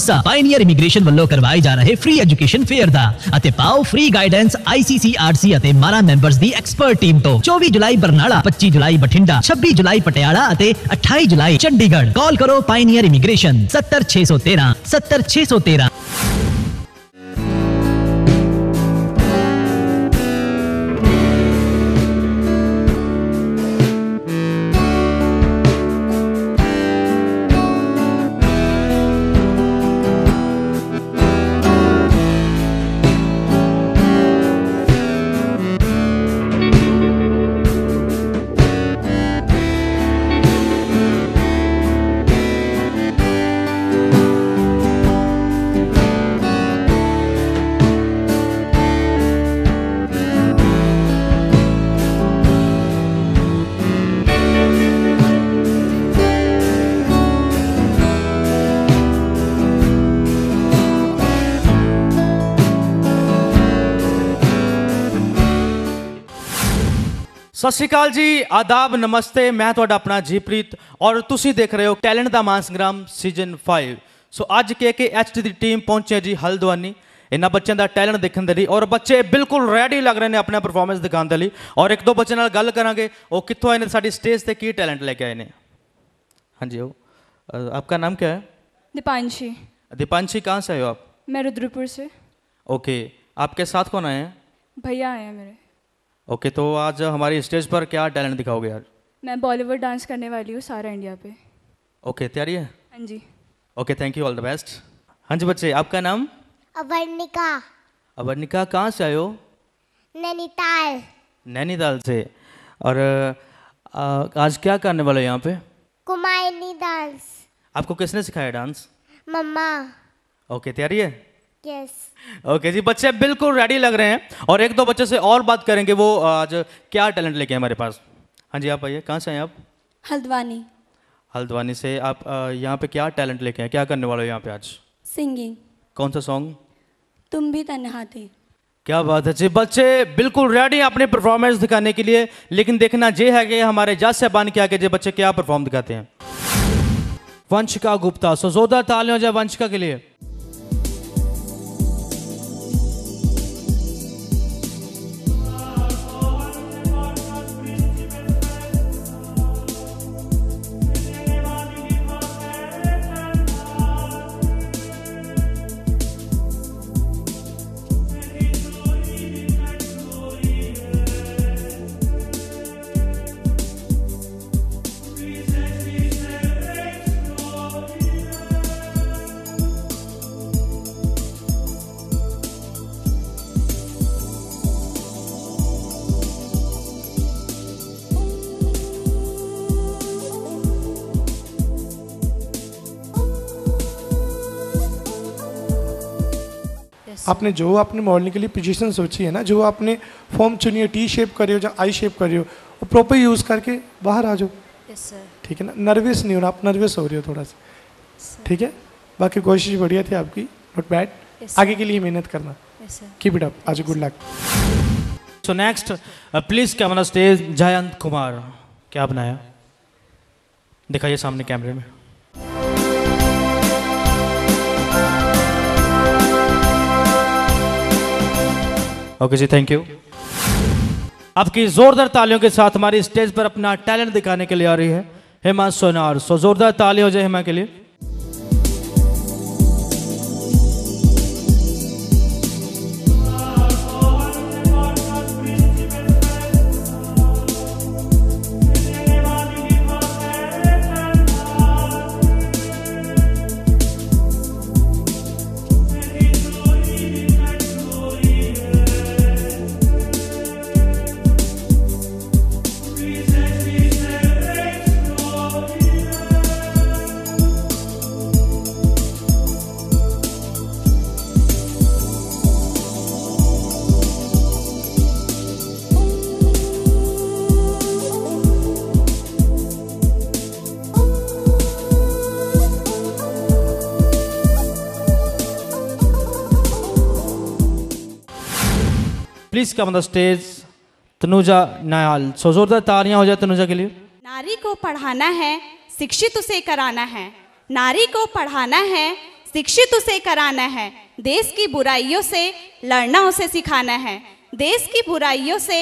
ਹਿੱਸਾ pioneer immigration ਵੱਲੋਂ ਕਰਵਾਏ ਜਾ ਰਹੇ ਫ੍ਰੀ ਐਜੂਕੇਸ਼ਨ ਫੇਅਰ ਦਾ ਅਤੇ ਪਾਓ ਫ੍ਰੀ ਗਾਈਡੈਂਸ ICCRC ਅਤੇ ਮਾਰਾ ਮੈਂਬਰਸ ਦੀ ਐਕਸਪਰਟ ਟੀਮ ਤੋਂ 24 ਜੁਲਾਈ ਬਰਨਾਲਾ 25 ਜੁਲਾਈ ਬਠਿੰਡਾ 26 ਜੁਲਾਈ ਪਟਿਆਲਾ ਅਤੇ 28 ਜੁਲਾਈ ਚੰਡੀਗੜ੍ਹ ਕਾਲ ਕਰੋ ਪਾਇਨੀਅਰ ਇਮੀਗ੍ਰੇਸ਼ਨ 70613 70613 ਸਤਿ ਸ਼੍ਰੀ ਅਕਾਲ ਜੀ ਆਦਾਬ ਨਮਸਤੇ ਮੈਂ ਤੁਹਾਡਾ ਆਪਣਾ ਜੀਪ੍ਰੀਤ ਔਰ ਤੁਸੀਂ ਦੇਖ ਰਹੇ ਹੋ ਟੈਲੈਂਟ ਦਾ ਮਾਨ ਸੰਗਰਾਮ ਸੀਜ਼ਨ 5 ਸੋ ਅੱਜ ਕੇ ਐਚ ਦੀ ਟੀਮ ਪਹੁੰਚੀ ਹੈ ਜੀ ਹਲਦਵਾਨੀ ਇਹਨਾਂ ਬੱਚਿਆਂ ਦਾ ਟੈਲੈਂਟ ਦੇਖਣ ਦੇ ਲਈ ਔਰ ਬੱਚੇ ਬਿਲਕੁਲ ਰੈਡੀ ਲੱਗ ਰਹੇ ਨੇ ਆਪਣਾ ਪਰਫਾਰਮੈਂਸ ਦਿਖਾਉਣ ਦੇ ਲਈ ਔਰ ਇੱਕ ਦੋ ਬੱਚੇ ਨਾਲ ਗੱਲ ਕਰਾਂਗੇ ਉਹ ਕਿੱਥੋਂ ਆਏ ਨੇ ਸਾਡੀ ਸਟੇਜ ਤੇ ਕੀ ਟੈਲੈਂਟ ਲੈ ਕੇ ਆਏ ਨੇ ਹਾਂਜੀ ਉਹ ਅ, आपका नाम क्या है दीपांशी दीपांशी कहाँ से आए हो आप मैं रुद्रपुर से ओके आपके साथ कौन आए हैं भैया आए हैं मेरे ओके तो आज हमारी स्टेज पर क्या टैलेंट दिखाओगे यार? मैं बॉलीवुड डांस करने वाली हूँ सारा इंडिया पे। ओके तैयारी है? हाँ जी। Okay thank you all the best हाँ जी बच्चे आपका नाम? अवर्णिका। अवर्णिका कहाँ से आए हो? नैनीताल। नैनीताल से। और आज क्या करने वाले हो यहाँ पे? कुमायनी डांस। आपको किसने सिखाया डांस? मम्मा। ओके तैयारी है? यस ओके जी बच्चे बिल्कुल रेडी लग रहे हैं और एक दो बच्चे से और बात करेंगे वो आज क्या टैलेंट लेके हमारे पास? हाँ जी आप आइए कहाँ से आए आप? हल्द्वानी। हल्द्वानी से आप यहाँ पे क्या टैलेंट लेके आए क्या करने वाले हो यहाँ पे आज? सिंगिंग। कौन सा सॉन्ग तुम भी तन्हा थे क्या बात है जी बच्चे बिल्कुल रेडी हैं अपनी परफॉर्मेंस दिखाने के लिए लेकिन देखना ये है कि हमारे जज साहबान के आगे जे बच्चे क्या परफॉर्म दिखाते हैं। वंशिका गुप्ता सो जोरदार तालियाँ जाए वंशिका के लिए। आपने जो आपने मॉडलिंग के लिए पोजीशन सोची है ना जो आपने फॉर्म चुनी है टी शेप करी हो या आई शेप करी हो वो प्रॉपर यूज़ करके बाहर आ जाओ। यस सर ठीक है ना? नर्वस नहीं होना आप नर्वस हो रही हो थोड़ा सा। ठीक है? बाकी कोशिश बढ़िया थी आपकी नॉट बैड Yes, आगे के लिए मेहनत करना। यस कीप इट अप आज good luck so next please camera stage Jayant Kumar क्या बनाया? दिखाइए सामने कैमरे में। ओके जी थैंक यू आपकी जोरदार तालियों के साथ हमारी स्टेज पर अपना टैलेंट दिखाने के लिए आ रही है। हेमा सोनार, सो जोरदार ताली हो जाए हेमा के लिए। Please come the stage Tanuja Nayal so जोरदार तालियाँ हो जाए तनुजा के लिए नारी को पढ़ाना है शिक्षित उसे कराना है नारी को पढ़ाना है शिक्षित उसे कराना है देश की बुराइयों से लड़ना उसे सिखाना है देश की बुराइयों से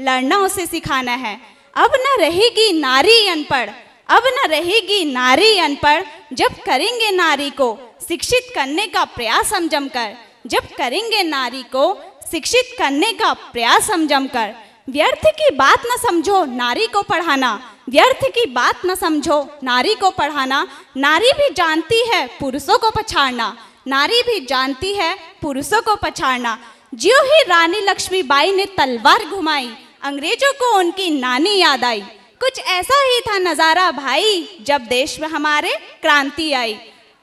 लड़ना उसे सिखाना है अब न रहेगी नारी अनपढ़ अब न रहेगी नारी अनपढ़ जब करेंगे नारी को शिक्षित करने का प्रयास हम जमकर जब करेंगे नारी को शिक्षित करने का प्रयास हम जमकर व्यर्थ की बात न समझो नारी को पढ़ाना, व्यर्थ की बात न समझो नारी को पढ़ाना, नारी भी जानती है पुरुषों को पछाड़ना, नारी भी जानती है पुरुषों को पछाड़ना। ज्यों ही रानी लक्ष्मीबाई ने तलवार घुमाई, अंग्रेज़ों को उनकी नानी याद आई। कुछ ऐसा ही था नज़ारा भाई, जब देश में हमारे क्रांति आई।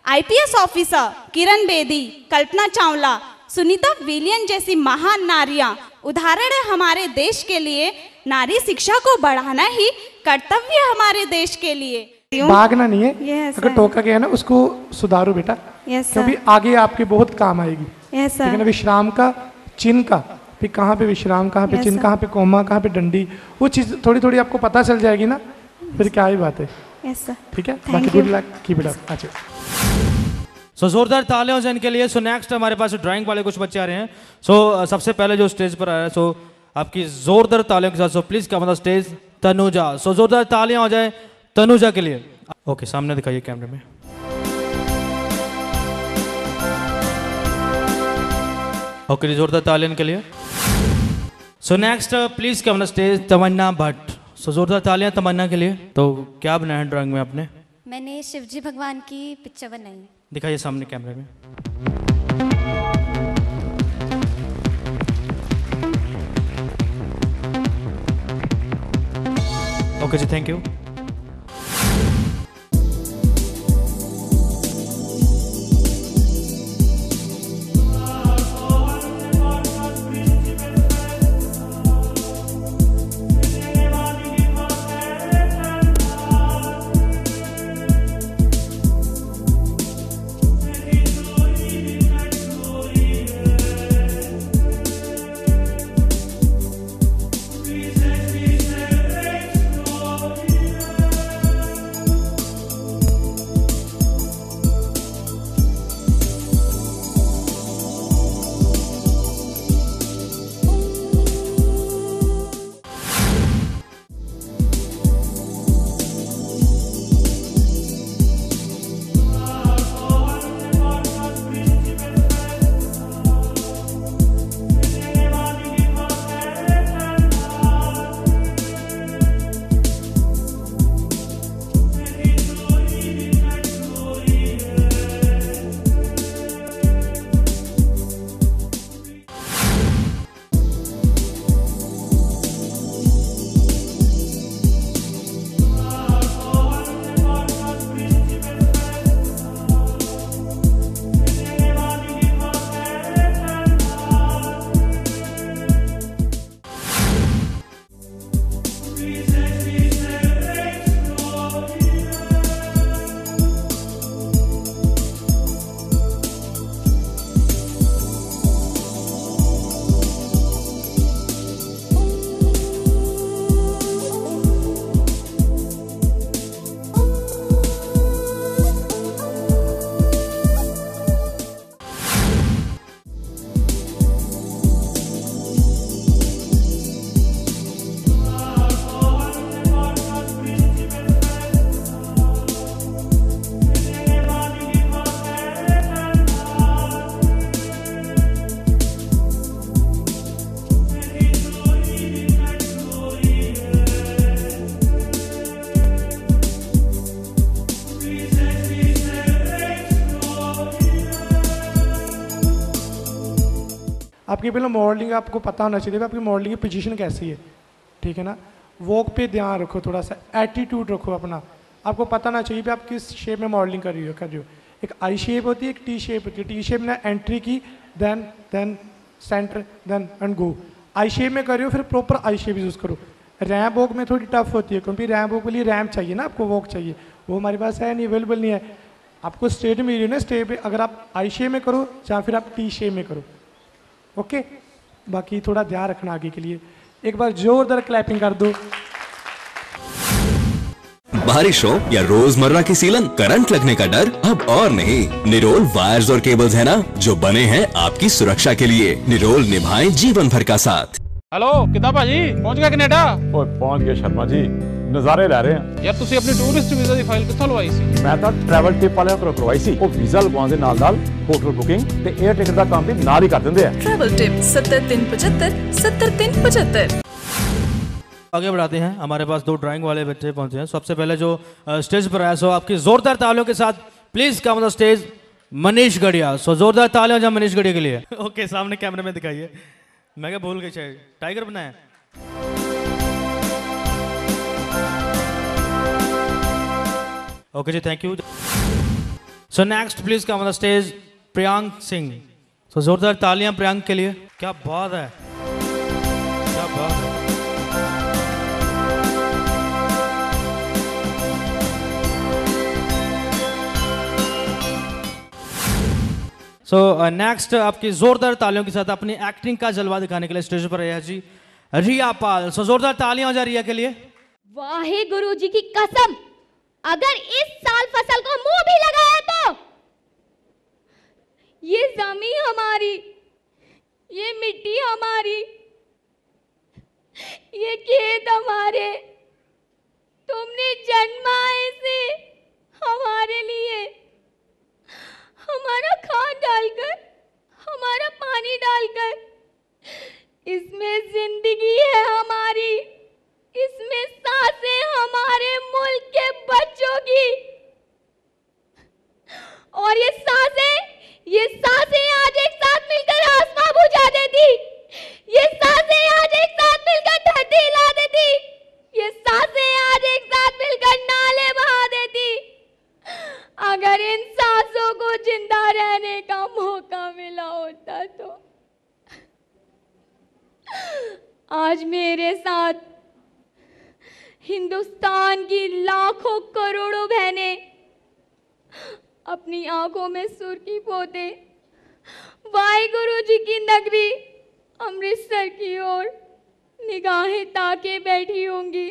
IPS officer Kiran Bedi, Kalpana Chawla Sunita Williams जैसी महान नारियाँ उदाहरण है हमारे देश के लिए नारी शिक्षा को बढ़ाना ही कर्तव्य हमारे देश के लिए। भागना नहीं है। Yes, अगर टोका गया ना उसको सुधारो बेटा। Yes, क्योंकि आगे आपके बहुत काम आएगी। Yes, sir. ठीक है ना विश्राम का चिन्ह का फिर कहाँ पे विश्राम कहाँ पे Yes, चिन्ह कहाँ पे कोमा कहाँ पे डंडी वो चीज़ थोड़ी थोड़ी आपको पता चल जाएगी ना फिर क्या ही बात है। ठीक है? बाकी good luck keep it up अच्छा सो जोरदार तालियाँ जाए इनके लिए। सो नेक्स्ट हमारे पास ड्राइंग वाले कुछ बच्चे आ रहे हैं। सो सबसे पहले जो स्टेज पर आ रहा है सो आपकी जोरदार तालियों के साथ so please come stage Tanuja. So जोरदार तालियाँ हो जाए तनुजा के लिए। ओके सामने दिखाइए कैमरे में। ओके जी, जोरदार तालियाँ इनके लिए। So next please come stage Tamanna Bhatt. So जोरदार तालियाँ तमन्ना के लिए। तो क्या बनाया ड्राइंग में आपने? मैंने शिवजी भगवान की पिक्चर बनाई। दिखाइए सामने कैमरे में। ओके जी थैंक यू आपकी पहले मॉडलिंग आपको पता होना चाहिए आपकी मॉडलिंग की पोजीशन कैसी है। ठीक है ना? वॉक पे ध्यान रखो, थोड़ा सा एटीट्यूड रखो अपना। आपको पता होना चाहिए कि आप किस शेप में मॉडलिंग कर रही हो, कर रही हो। एक आई शेप होती है, एक टी शेप होती है। टी शेप ने एंट्री की then then centre then and go I shape में कर रही हो फिर प्रॉपर आई शेप यूज़ करो। रैम वॉक में थोड़ी टफ होती है, क्योंकि रैम वॉक के लिए रैम चाहिए ना, आपको वॉक चाहिए। वो हमारे पास है नहीं अवेलेबल नहीं है। आपको स्टेट में ना स्टेट पे। अगर आप आई शेप में करो, या फिर आप टी शेप में करो। ओके? बाकी थोड़ा ध्यान रखना आगे के लिए। एक बार जोरदार क्लैपिंग कर दो। बारिश हो या रोज़मर्रा की सीलन करंट लगने का डर अब और नहीं। निरोल वायर्स और केबल्स है ना जो बने हैं आपकी सुरक्षा के लिए। निरोल निभाए जीवन भर का साथ। हेलो किताबा जी पहुँच गया कनेडा पहुँच गया शर्मा जी। नजारे ਲੈ रहे हैं। यार तुसी अपनी टूरिस्ट वीज़ा दी फ़ाइल ਕਿੱਥੋਂ लवाई सी? मैं ਤਾਂ ट्रैवल टिप वाले ਤੋਂ करवाई सी। ਉਹ वीज़ा लगवाने नाल नाल होटल बुकिंग ते एयर टिकट दा काम भी नाल ही कर देंदे हैं। ट्रैवल टिप सत्तर तीन पचहत्तर सत्तर तीन पचहत्तर। आगे बढ़ाते हैं। हमारे पास दो ड्राइंग वाले बच्चे पहुँचे हैं। सबसे पहले जो स्टेज पर आया सो आपकी जोरदार तालियों के साथ please come on the stage Manish Garhiya. So जोरदार तालियाँ जा मनीष गढ़िया के लिए। ओके सामने कैमरे में दिखाइए। मैं क्या भूल गई शायद। टाइगर बनाया। Okay ji thank you so next please come the stage Priyank Singh so जोरदार तालियाँ प्रियांक के लिए। क्या बात है। क्या बात है। सो so, नेक्स्ट uh, आपकी जोरदार तालियों के साथ अपनी एक्टिंग का जलवा दिखाने के लिए स्टेज पर आया जी रिया पाल। सो so, जोरदार तालियाँ हो जा रिया के लिए। वाहे गुरु जी की कसम अगर इस साल फ़सल को मुँह भी लगाया तो? ये जमी हमारी, ये मिट्टी हमारी, ये खेत हमारे। तुमने जन्मा इसे हमारे लिए हमारा खाद डालकर, हमारा पानी डालकर, इसमें ज़िंदगी है हमारी। इसमें साँसें हमारे मुल्क के बच्चों की। और ये साँसें ये साँसें आज एक साथ मिलकर आसमां बुझा देती। ये साँसें आज एक साथ मिलकर धरती हिला देती। ये साँसें आज एक साथ मिलकर नाले बहा देती। अगर इन सांसों को ज़िंदा रहने का मौका मिला होता तो। आज मेरे साथ हिंदुस्तान की लाखों करोड़ों बहनें अपनी आँखों में सुर्खी पोते, वाहिगुरु जी की नगरी अमृतसर की ओर निगाहें ताके बैठी होंगी।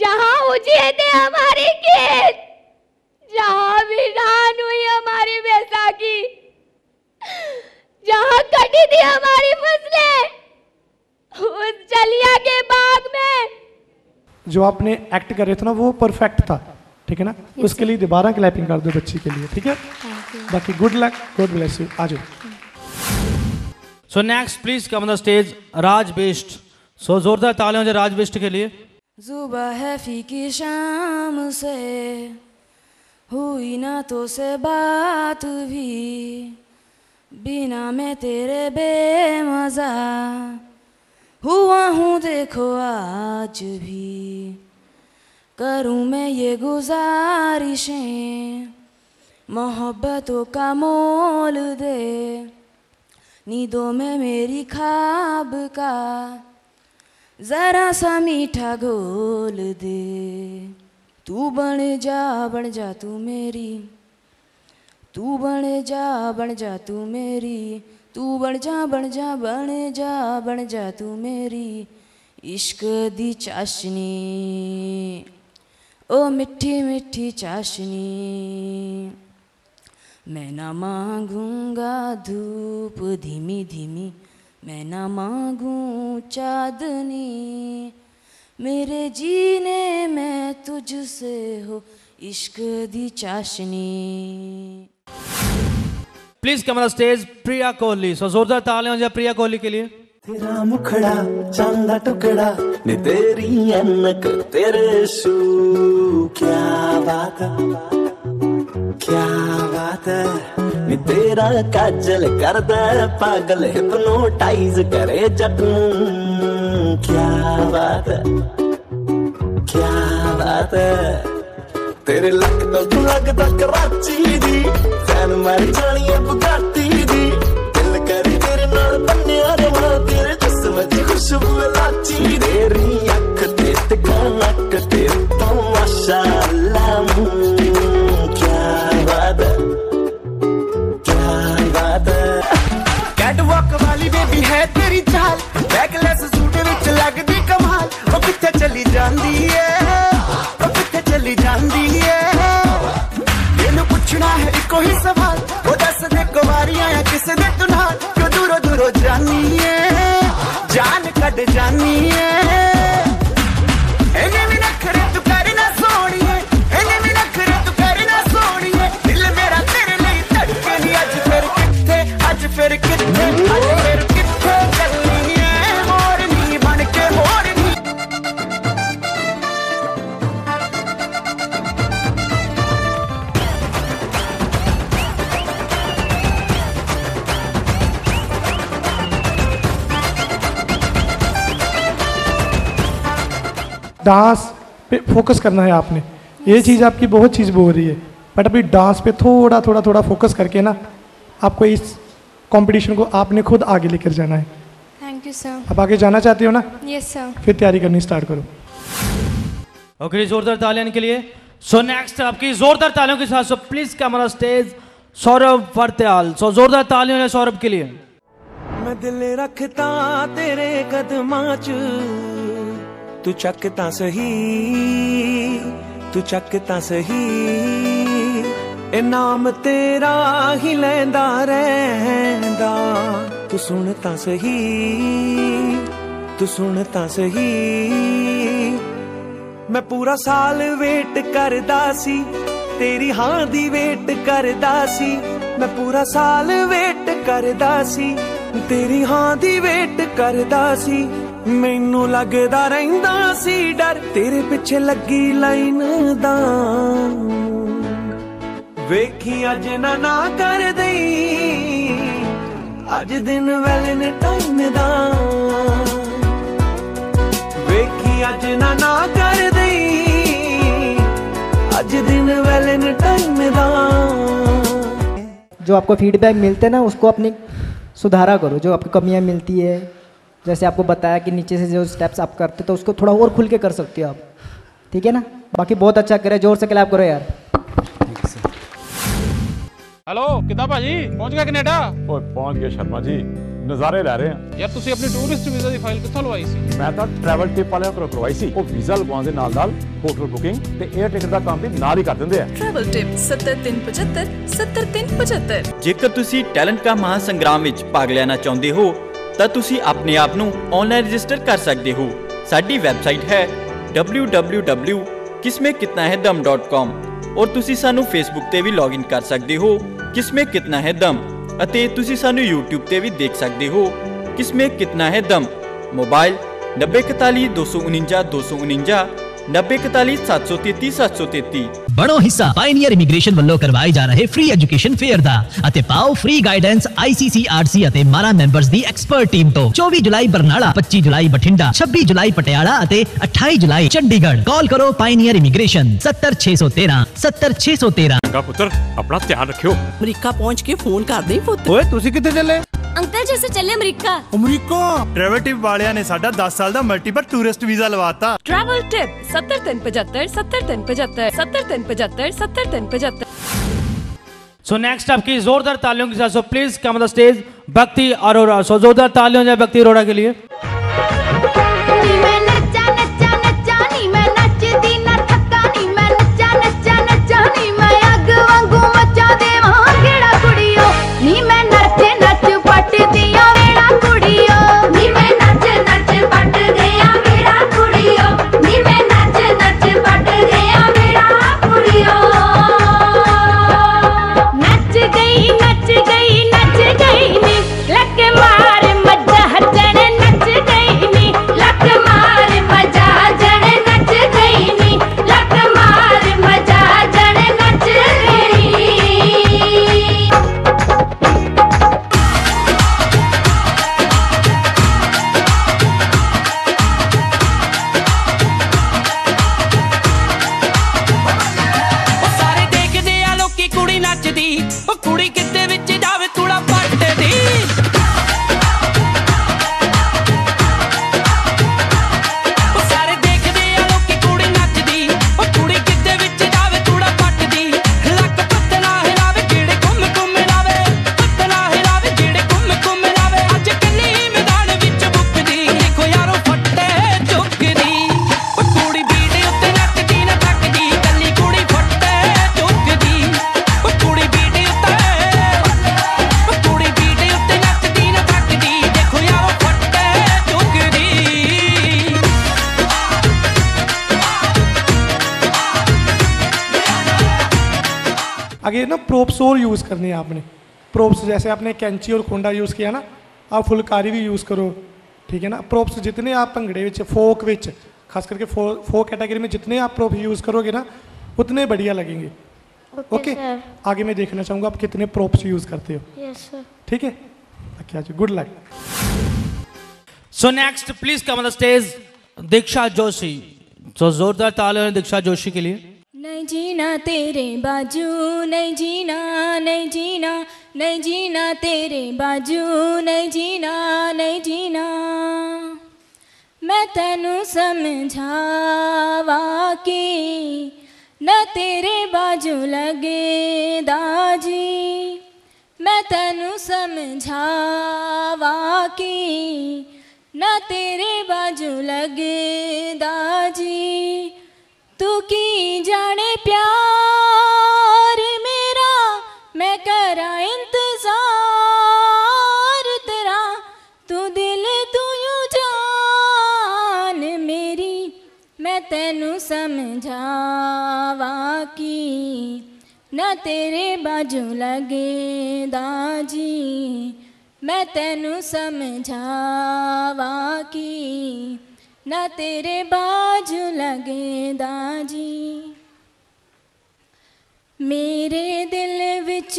जहाँ उजिए थे हमारे खेत, जहाँ वीरान हुई हमारी बैसाखी जहाँ कटी थी हमारी फ़सलें उस चलिया के बाग में। जो आपने एक्ट कर रहे थे ना वो परफेक्ट था ठीक है ना? उसके लिए दोबारा क्लैपिंग कर दो बच्ची के लिए ठीक है? बाकी good luck god bless you आ जाओ so next please come the stage Raj best so जोरदार तालियाँ हो जाए राज बेस्ट के लिए। जुबा है फीकी शाम से हुई ना तो से बात भी। बिना मैं तेरे बेमजा हुआ हूँ देखो आज भी। करूँ मैं ये गुजारिशें, मोहब्बतों का मोल दे। नींदों में मेरी खाब का जरा सा मीठा घोल दे। तू बन जा बन जा तू मेरी, तू बन जा बन जा तू मेरी। तू बन जा बन जा बन जा बन जा तू मेरी इश्क दी चाशनी। ओ मिठी मिठी चाशनी, मैं ना मांगूँगा धूप धीमी धीमी, मैं ना मांगूं चांदनी। मेरे जीने में तुझसे हो इश्क दी चाशनी। Please come the stage Priya Kohli. So जोरदार तालियाँ हो जाए प्रिया कोहली के लिए। तेरा मुखड़ा, चांदा टुकड़ा, ने तेरी अनक तेरे शू क्या बात क्या बात है? तेरा काजल कर दे पागल हिप्नोटाइज करे जट क्या बात क्या बात है? तेरे लक तो तू लगदा कराची दी फ़ैन डांस पे फोकस करना है आपने। ये चीज़ आपकी बहुत चीज़ हो रही है। बट अभी डांस पे थोड़ा थोड़ा थोड़ा फोकस करके ना आपको इस कंपटीशन को आपने खुद आगे लेकर जाना है। थैंक यू सर आप आगे जाना चाहते हो ना? यस सर फिर तैयारी करनी स्टार्ट करो। ओके okay, जोरदार तालियाँ के लिए। सो नेक्स्ट आपकी जोरदार तालियों के साथ so please come on the stage Saurabh Phartyal so जोरदार तालियों सौरभ के लिए। मैं दिल रखता तेरे कदमां ਤੂੰ ਚੱਕ ਤਾਂ ਸਹੀ, ਤੂੰ ਚੱਕ ਤਾਂ ਸਹੀ। ਇਹ ਨਾਮ ਤੇਰਾ ਹੀ ਲੈਂਦਾ ਰਹਿੰਦਾ। ਤੂੰ ਸੁਣ ਤਾਂ ਸਹੀ, ਤੂੰ ਸੁਣ ਤਾਂ ਸਹੀ। ਮੈਂ ਪੂਰਾ ਸਾਲ ਵੇਟ ਕਰਦਾ ਸੀ, ਤੇਰੀ ਹਾਂ ਦੀ ਵੇਟ ਕਰਦਾ ਸੀ। ਮੈਂ ਪੂਰਾ ਸਾਲ ਵੇਟ ਕਰਦਾ ਸੀ, ਤੇਰੀ ਹਾਂ ਦੀ ਵੇਟ ਕਰਦਾ ਸੀ। ਮੈਨੂੰ ਲੱਗਦਾ ਰਹਿੰਦਾ ਸੀ ਡਰ ਤੇਰੇ ਪਿੱਛੇ ਲੱਗੀ ਲਾਈਨ ਦਾ ਵੇਖੀ ਅੱਜ ਨਾ ਨਾ ਕਰ ਦਈ ਅੱਜ ਦਿਨ ਵੈਲੈਂਟਾਈਨ ਦਾ ਵੇਖੀ ਅੱਜ ਨਾ ਨਾ ਕਰ ਦਈ ਅੱਜ ਦਿਨ ਵੈਲੈਂਟਾਈਨ ਦਾ जो आपको फीडबैक मिलते हैं ना उसको अपनी सुधारा करो जो आपकी कमियां मिलती है जैसे आपको बताया कि नीचे से जो स्टेप्स आप करते तो उसको थोड़ा और खुल के कर सकते हो आप ठीक है ना बाकी बहुत अच्छा करे ज़ोर से क्लैप करो यार हेलो ਕਿੱਦਾਂ ਭਾਜੀ ਪਹੁੰਚ ਗਿਆ ਕੈਨੇਡਾ ਓਏ ਪਹੁੰਚ ਗਿਆ ਸ਼ਰਮਾ ਜੀ ਨਜ਼ਾਰੇ ਲੈ ਰਹੇ ਆ ਯਾਰ ਤੁਸੀਂ ਆਪਣੀ ਟੂਰਿਸਟ ਵੀਜ਼ਾ ਦੀ ਫਾਈਲ ਕਿੱਥੋਂ ਲਵਾਈ ਸੀ ਮੈਂ ਤਾਂ ਟਰੈਵਲ ਟਿਪ ਵਾਲਿਆਂ ਕੋਲੋਂ ਕਰਵਾਈ ਸੀ ਉਹ ਵੀਜ਼ਾ ਲਗਵਾਉਣ ਦੇ ਨਾਲ ਨਾਲ ਹੋਟਲ ਬੁਕਿੰਗ ਤੇ 에ਅਰ ਟਿਕਟ ਦਾ ਕੰਮ ਵੀ ਨਾਲ ਹੀ ਕਰ ਦਿੰਦੇ ਆ ਟਰੈਵਲ ਟਿਪ 70375 70375 ਜੇਕਰ ਤੁਸੀਂ ਟੈਲੈਂਟ ਦਾ ਮਹਾਸੰਗਰਾਮ ਵਿੱਚ ਭਾਗ ਲੈਣਾ ਚਾਹੁੰਦੇ ਹੋ ਤਾਂ ਤੁਸੀਂ ਆਪਣੇ ਆਪ ਨੂੰ ਆਨਲਾਈਨ ਰਜਿਸਟਰ ਕਰ ਸਕਦੇ ਹੋ। ਸਾਡੀ ਵੈਬਸਾਈਟ ਹੈ www.kismekitnahedam.com ਔਰ ਤੁਸੀਂ ਸਾਨੂੰ ਫੇਸਬੁੱਕ ਤੇ ਵੀ ਲੌਗਇਨ ਕਰ ਸਕਦੇ ਹੋ ਕਿਸਮੇ ਕਿਤਨਾ ਹੈ ਦਮ ਅਤੇ ਤੁਸੀਂ ਸਾਨੂੰ YouTube ਤੇ ਵੀ ਦੇਖ ਸਕਦੇ ਹੋ ਕਿਸਮੇ ਕਿਤਨਾ ਹੈ ਦਮ ਮੋਬਾਈਲ 9041 249 249 9041 733 733 ਬੜੋ ਹਿੱਸਾ ਪਾਇਨੀਅਰ ਇਮੀਗ੍ਰੇਸ਼ਨ ਵੱਲੋਂ ਕਰਵਾਏ ਜਾ ਰਹੇ ਫ੍ਰੀ ਐਜੂਕੇਸ਼ਨ ਫੇਅਰ ਦਾ ਅਤੇ ਪਾਓ ਫ੍ਰੀ ਗਾਈਡੈਂਸ ICCRC ਅਤੇ ਮਾਰਾ ਮੈਂਬਰਸ ਦੀ ਐਕਸਪਰਟ ਟੀਮ ਤੋਂ 24 ਜੁਲਾਈ ਬਰਨਾਲਾ 25 ਜੁਲਾਈ ਬਠਿੰਡਾ 26 ਜੁਲਾਈ ਪਟਿਆਲਾ ਅਤੇ 28 ਜੁਲਾਈ ਚੰਡੀਗੜ੍ਹ ਕਾਲ ਕਰੋ ਪਾਇਨੀਅਰ ਇਮੀਗ੍ਰੇਸ਼ਨ 70613 70613 ਚੰਗਾ ਪੁੱਤਰ ਆਪਣਾ ਧਿਆਨ ਰੱਖਿਓ ਅਮਰੀਕਾ ਪਹੁੰਚ ਕੇ ਫੋਨ ਕਰ ਦੇ ਪੁੱਤ ਓਏ ਤੁਸੀਂ ਕਿੱਥੇ ਚੱਲੇ ਅੰਕਲ ਜੀ ਅਸੀਂ ਚੱਲੇ ਅਮਰੀਕਾ ਅਮਰੀਕਾ ਟਰੈਵਲ ਟਿਪ ਵਾਲਿਆਂ ਨੇ ਸਾਡਾ 10 ਸਾਲ ਦਾ multiple tourist visa ਲਵਾਤਾ travel tip सत्तर तीन पचहत्तर सत्तर तीन पचहत्तर सत्तर तीन पचहत्तर सत्तर तीन पचहत्तर सो नेक्स्ट आपकी जोरदार तालियों के साथ so please come the stage Bhakti Arora so जोरदार तालियों जाए भक्ति अरोरा के लिए प्रोप्स और यूज़ करने हैं आपने। प्रोप्स जैसे आपने कैंची और खुंडा यूज़ किया ना आप फुलकारी भी यूज़ करो ठीक है ना? प्रोप्स जितने आप भंगड़े विच फोक विच खास करके फो फोक कैटेगरी में जितने आप प्रोप यूज़ करोगे ना उतने बढ़िया लगेंगे। ओके सर आगे मैं देखना चाहूँगा आप कितने प्रोप्स यूज़ करते हो। ठीक है? क्या जी good luck so next please come on the stage Diksha Joshi तो जोरदार ताल हैं दीक्षा जोशी के लिए। जीना तेरे बाजू, नहीं जीना नहीं जीना नहीं जीना तेरे बाजू, नहीं जीना नहीं जीना। मैं तेनू समझावा कि न तेरे बाजू लगे दाजी। मैं तेनु समझावा कि न तेरे बाजू लगे दाजी। तू की जाने प्यार मेरा, मैं करा इंतज़ार तेरा। तू दिल तू यूँ जान मेरी, मैं तेनू समझावा की। न तेरे बाजू लगे दाजी मैं तेनू समझावा की। न तेरे बाजू लगे दाजी मेरे दिल विच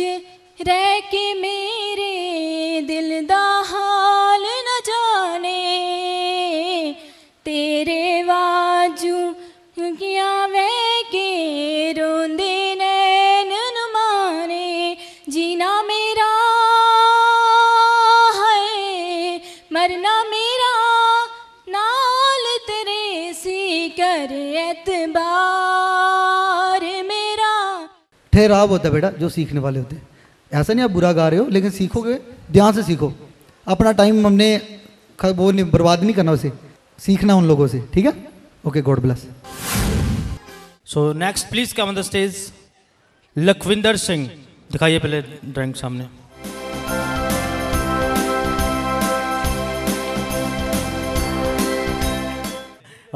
रह के मेरे दिल दा हाल न जाने एतबार मेरा। ठहराव होता है बेटा जो सीखने वाले होते हैं। ऐसा नहीं आप बुरा गा रहे हो लेकिन सीखोगे ध्यान से सीखो। अपना टाइम हमने वो नहीं बर्बाद नहीं करना उसे। सीखना उन लोगों से ठीक है? Okay god bless so next please come on the stage Lakhwinder Singh. दिखाइए पहले ड्राइंग सामने।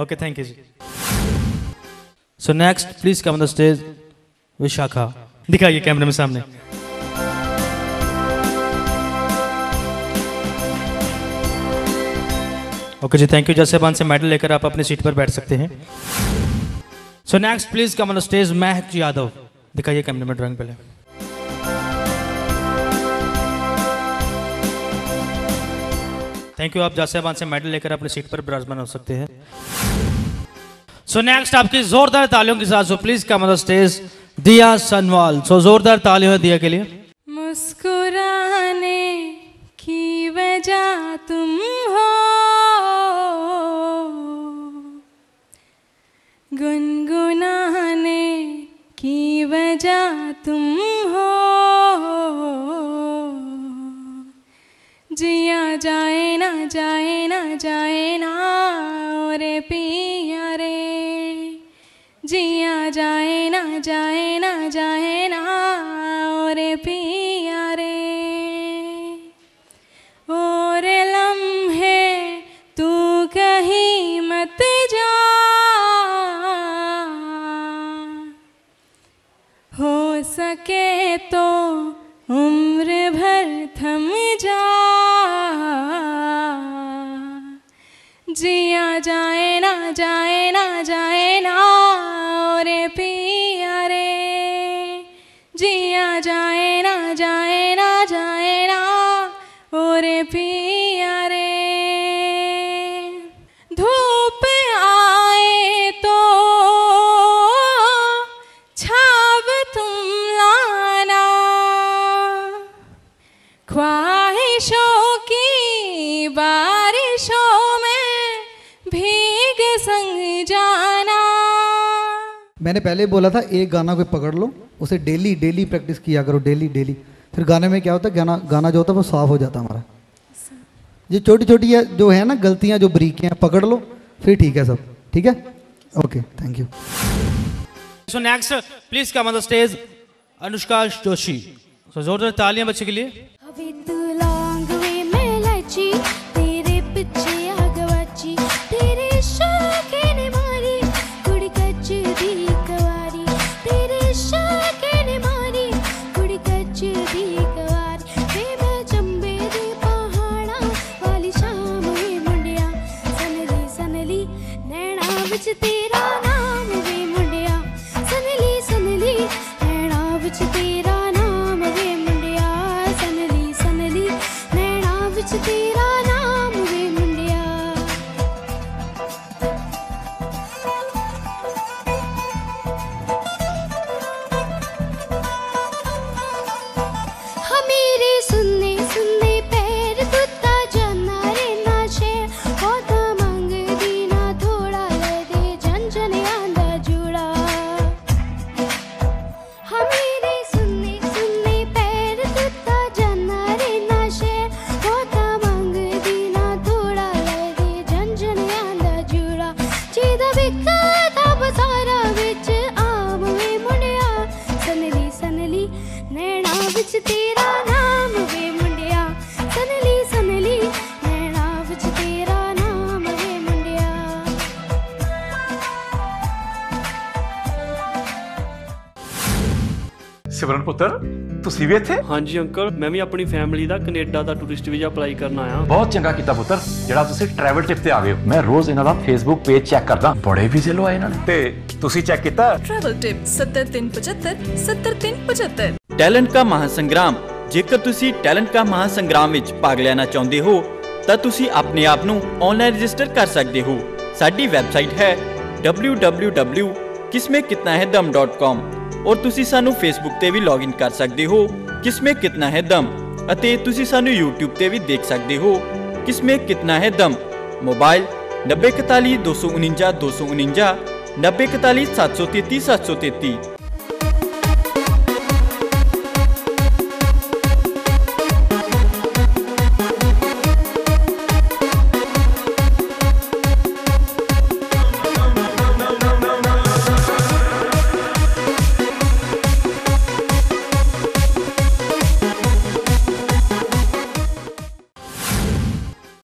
Okay thank you ji. So next please come on the stage Vishakha दिखाइए कैमरे में सामने ओके जी थैंक यू जैसे जैसेबान से मेडल लेकर आप अपनी सीट पर बैठ सकते हैं so next please come on the stage Mahak Yadav दिखाइए कैमरे में ड्राइंग पहले थैंक यू आप जासेबान से मेडल लेकर अपनी सीट पर विराजमान हो सकते हैं सो नेक्स्ट आपकी जोरदार तालियों के साथ सो प्लीज़ कम स्टेज दिया सनवाल। सो जोरदार तालियों दिया के लिए। मुस्कुराने की वजह तुम हो। गुनगुनाने की वजह तुम हो। जिया जाए ना जाए ना जाए ना रे पिया जिया जाए ना जाए ना जाए ना रे पिया मैंने पहले बोला था, एक गाना कोई पकड़ लो, उसे डेली डेली प्रैक्टिस किया करो डेली डेली फिर गाने में क्या होता है, गाना गाना जो होता है वो साफ़ हो जाता हमारा। ये छोटी छोटी जो है ना, गलतियाँ, जो बरीकियाँ पकड़ लो, फिर ठीक है सब। ठीक है? Okay thank you so next please come on the stage Anushka Joshi so जोरदार तालियाँ बच्चे के लिए। ਵੀ ਇੱਥੇ? ਹਾਂਜੀ ਅੰਕਲ ਮੈਂ ਵੀ ਆਪਣੀ ਫੈਮਿਲੀ ਦਾ ਕੈਨੇਡਾ ਦਾ ਟੂਰਿਸਟ ਵੀਜ਼ਾ ਅਪਲਾਈ ਕਰਨ ਆਇਆ। ਬਹੁਤ ਚੰਗਾ ਕੀਤਾ ਪੁੱਤਰ ਜਿਹੜਾ ਤੁਸੀਂ ਟਰੈਵਲ ਟਿਪ ਤੇ ਆ ਗਏ ਹੋ। ਮੈਂ ਰੋਜ਼ ਇਹਨਾਂ ਦਾ ਫੇਸਬੁੱਕ ਪੇਜ ਚੈੱਕ ਕਰਦਾ ਬੜੇ ਵੀਜ਼ੇ ਲਵਾਏ ਇਹਨਾਂ ਨੇ। ਤੇ ਤੁਸੀਂ ਚੈੱਕ ਕੀਤਾ? ਟਰੈਵਲ ਟਿਪ 7375 7375 ਟੈਲੈਂਟ ਦਾ ਮਹਾਸੰਗਰਾਮ। ਜੇਕਰ ਤੁਸੀਂ ਟੈਲੈਂਟ ਦਾ ਮਹਾਸੰਗਰਾਮ ਵਿੱਚ ਭਾਗ ਲੈਣਾ ਚਾਹੁੰਦੇ ਹੋ ਤਾਂ ਤੁਸੀਂ ਆਪਣੇ ਆਪ ਨੂੰ ਆਨਲਾਈਨ ਰਜਿਸਟਰ ਕਰ ਸਕਦੇ ਹੋ। ਸਾਡੀ ਵੈਬਸਾਈਟ ਹੈ www.kismekitnahaydam.com ਔਰ ਤੁਸੀਂ ਸਾਨੂੰ ਫੇਸਬੁੱਕ ਤੇ ਵੀ ਲੌਗਇਨ ਕਰ ਸਕਦੇ ਹੋ, ਕਿਸਮੇ ਕਿਤਨਾ ਹੈ ਦਮ, ਅਤੇ ਤੁਸੀਂ ਸਾਨੂੰ YouTube ਤੇ ਵੀ ਦੇਖ ਸਕਦੇ ਹੋ, ਕਿਸਮੇ ਕਿਤਨਾ ਹੈ ਦਮ। ਮੋਬਾਈਲ 9041 249 249 9041 733 733